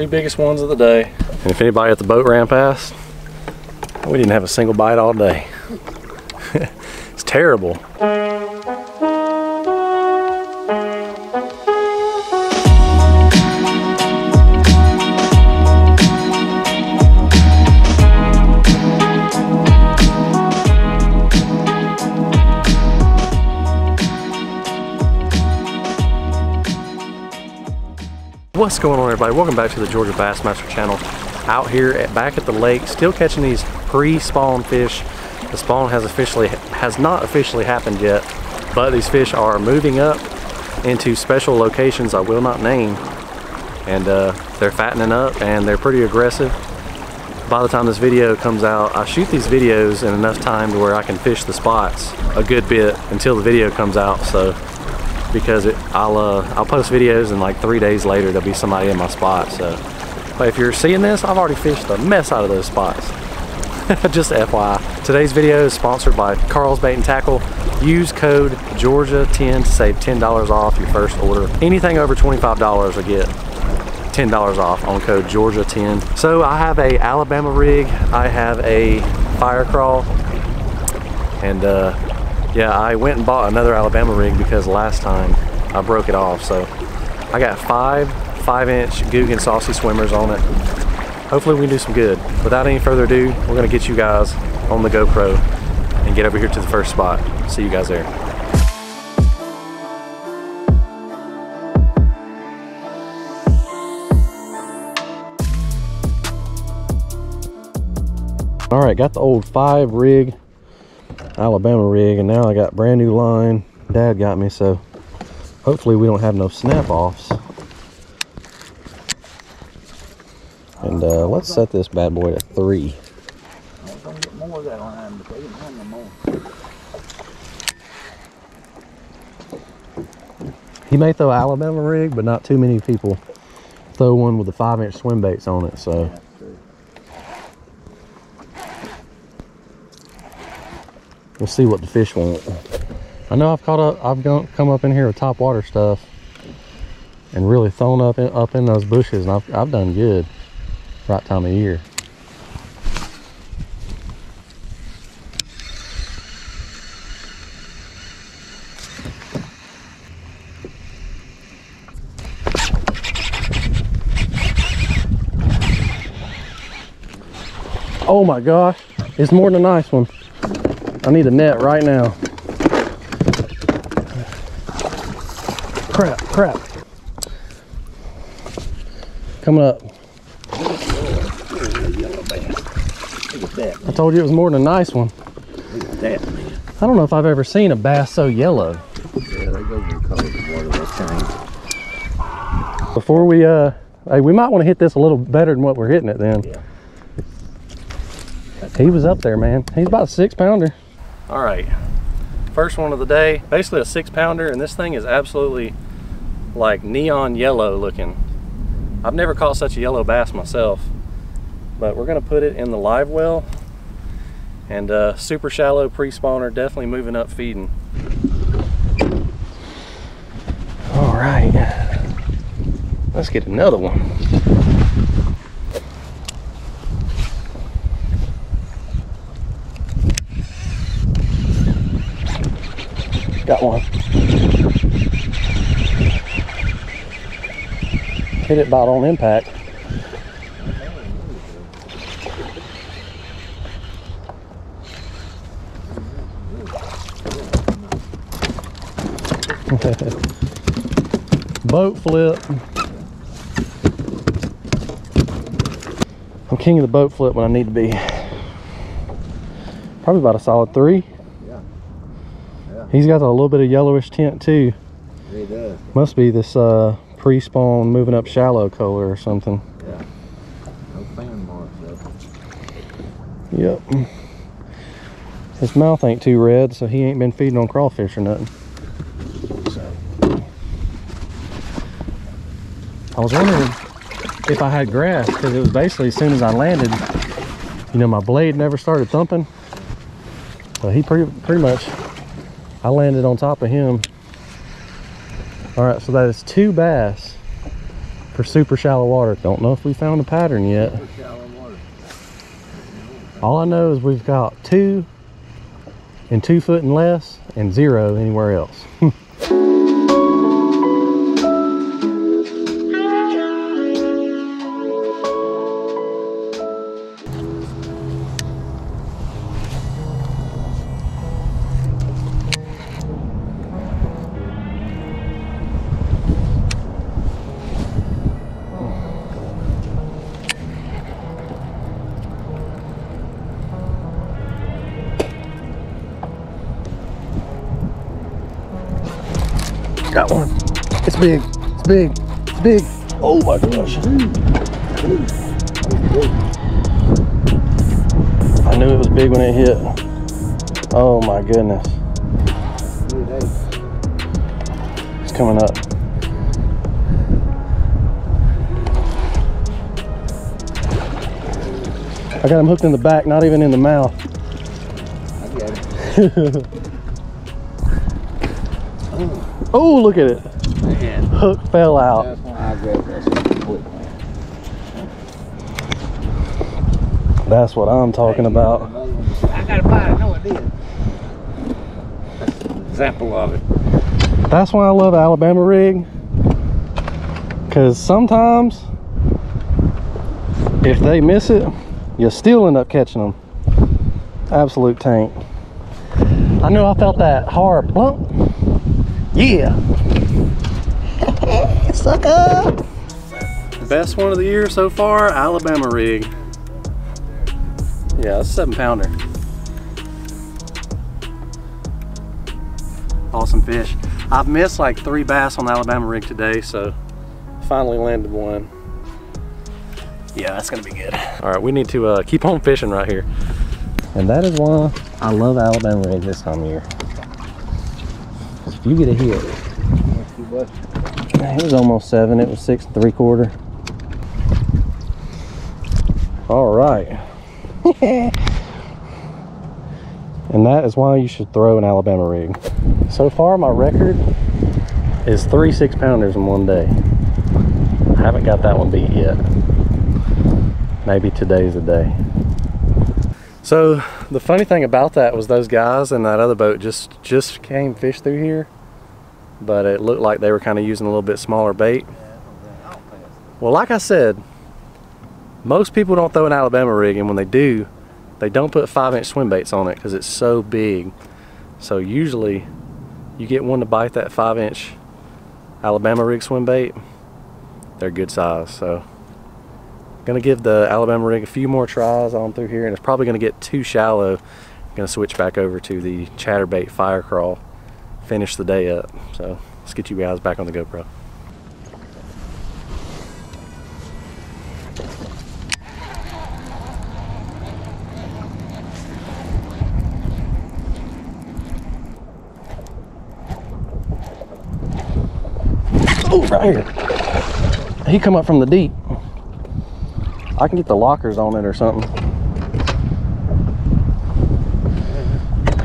Two biggest ones of the day. And if anybody at the boat ramp asked, we didn't have a single bite all day. it's terrible. What's going on everybody? Welcome back to the Georgia Bassmaster channel. Out here at back at the lake, still catching these pre-spawn fish. The spawn has officially has not officially happened yet, but these fish are moving up into special locations I will not name. And uh, they're fattening up and they're pretty aggressive. By the time this video comes out, I shoot these videos in enough time to where I can fish the spots a good bit until the video comes out. So because it, I'll uh, I'll post videos and like three days later there'll be somebody in my spot. So, but if you're seeing this, I've already fished the mess out of those spots. Just FYI. Today's video is sponsored by Karl's Bait and Tackle. Use code Georgia10 to save $10 off your first order. Anything over $25 will get $10 off on code Georgia10. So I have a Alabama rig. I have a fire crawl and uh, yeah, I went and bought another Alabama rig because last time I broke it off. So I got five five inch Googan saucy swimmers on it. Hopefully we can do some good. Without any further ado, we're gonna get you guys on the GoPro and get over here to the first spot. See you guys there. All right, got the old five rig Alabama rig and now I got brand new line. Dad got me so hopefully we don't have no snap offs and uh, let's set this bad boy to three. He may throw Alabama rig but not too many people throw one with the five inch swim baits on it so we'll see what the fish want. I know I've caught up, I've gone, come up in here with top water stuff and really thrown up in, up in those bushes and I've, I've done good right time of year. Oh my gosh, it's more than a nice one. I need a net right now. Crap, crap. Coming up. I told you it was more than a nice one. That I don't know if I've ever seen a bass so yellow. yeah, they go in color the water that change. Before we, uh, hey, we might want to hit this a little better than what we're hitting it then. Yeah. He was up there, man. He's about a six pounder. All right, first one of the day. Basically a six pounder, and this thing is absolutely like neon yellow looking. I've never caught such a yellow bass myself, but we're gonna put it in the live well and uh, super shallow pre-spawner, definitely moving up feeding. All right, let's get another one. Got one. Hit it about on impact. Boat flip. I'm king of the boat flip when I need to be. Probably about a solid three. He's got a little bit of yellowish tint too. He does. Must be this uh, pre-spawn moving up shallow color or something. Yeah. No fan marks though. Yep. His mouth ain't too red, so he ain't been feeding on crawfish or nothing. So. I was wondering if I had grass, because it was basically as soon as I landed, you know, my blade never started thumping. So he pretty, pretty much, I landed on top of him. All right, so that is two bass for super shallow water. Don't know if we found a pattern yet. All I know is we've got two and two foot and less and zero anywhere else. Got one. It's big. It's big. It's big. Oh my gosh. I knew it was big when it hit. Oh my goodness. It's coming up. I got him hooked in the back, not even in the mouth. I get it. Oh, Oh, look at it. Man, Hook fell out. that's when I grabbed that quick, man. That's what I'm talking about. I gotta buy it. No, it did. That's an example of it. That's why I love Alabama rig. Cause sometimes if they miss it, you still end up catching them. Absolute tank. I know I felt that hard plump. Yeah. Sucker. Best one of the year so far, Alabama rig. Yeah, that's a seven pounder. Awesome fish. I've missed like three bass on the Alabama rig today, so finally landed one. Yeah, that's gonna be good. All right, we need to uh, keep on fishing right here. And that is why I love Alabama rig this time of year. You get a hit, it was almost seven, it was six and three quarter. All right. and that is why you should throw an Alabama rig. So far, my record is three six pounders in one day. I haven't got that one beat yet. Maybe today's the day. So the funny thing about that was those guys in that other boat just just came fish through here, but it looked like they were kind of using a little bit smaller bait. Well, like I said, most people don't throw an Alabama rig, and when they do, they don't put five inch swim baits on it because it's so big. So usually, you get one to bite that five inch Alabama rig swim bait, they're good size. So, gonna give the Alabama rig a few more tries on through here, and it's probably gonna get too shallow. gonna switch back over to the chatterbait fire crawl, finish the day up. So let's get you guys back on the GoPro. Oh, right here. He come up from the deep. I can get the lockers on it or something.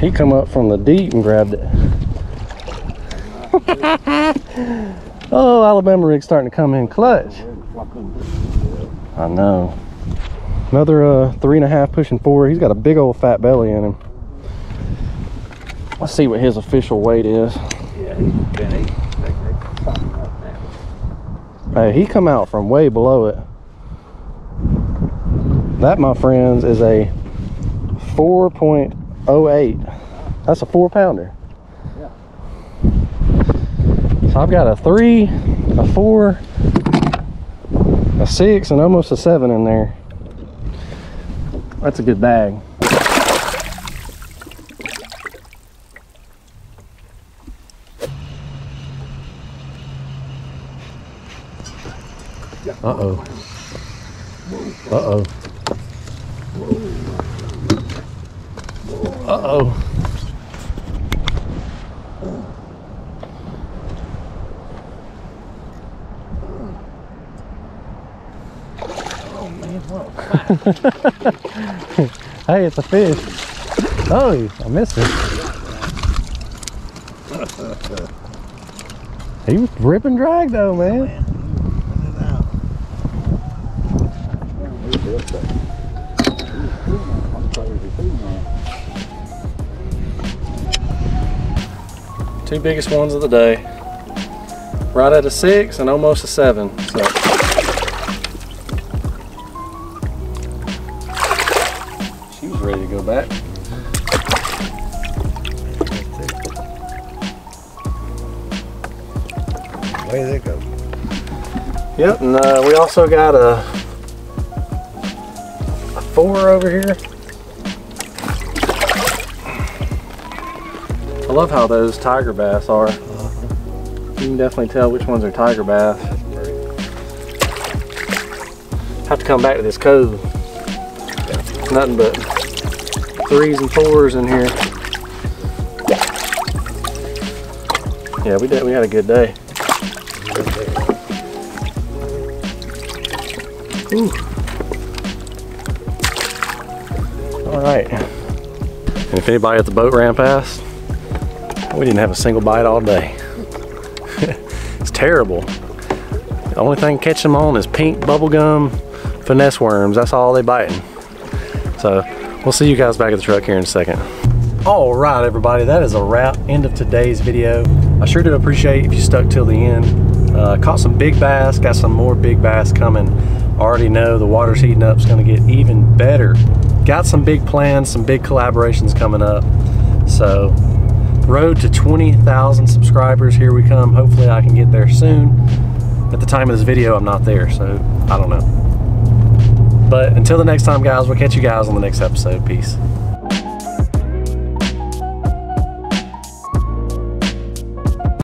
He come up from the deep and grabbed it. oh, Alabama rig's starting to come in clutch. I know. Another uh, three and a half pushing four. He's got a big old fat belly in him. Let's see what his official weight is. Yeah, he's been eight. Something like that. Hey, he come out from way below it. That, my friends, is a 4.08. That's a four pounder. Yeah. So I've got a three, a four, a six, and almost a seven in there. That's a good bag. Uh-oh. Uh-oh. Uh-oh. Hey, it's a fish. Oh, I missed it. He was rip and drag though, man. Two biggest ones of the day. Right at a six and almost a seven. So she was ready to go back. Way they go. Yep, and uh, we also got a, a four over here. Love how those tiger bass are. You can definitely tell which ones are tiger bass. Have to come back to this cove. Nothing but threes and fours in here. Yeah, we did. We had a good day. Ooh. All right. And if anybody at the boat ramp asked, we didn't have a single bite all day. it's terrible. The only thing catching them on is pink bubblegum finesse worms. That's all they biting. So we'll see you guys back at the truck here in a second. All right, everybody, that is a wrap. End of today's video. I sure do appreciate if you stuck till the end. Uh, caught some big bass, got some more big bass coming. Already know the water's heating up, it's gonna get even better. Got some big plans, some big collaborations coming up. So, road to 20,000 subscribers, here we come. Hopefully I can get there soon. At the time of this video, I'm not there, so I don't know. But until the next time, guys, we'll catch you guys on the next episode. Peace.